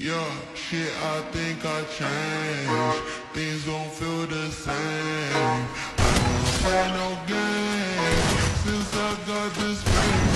Yeah, shit, I think I changed. Things don't feel the same. I don't play no games since I got this pain.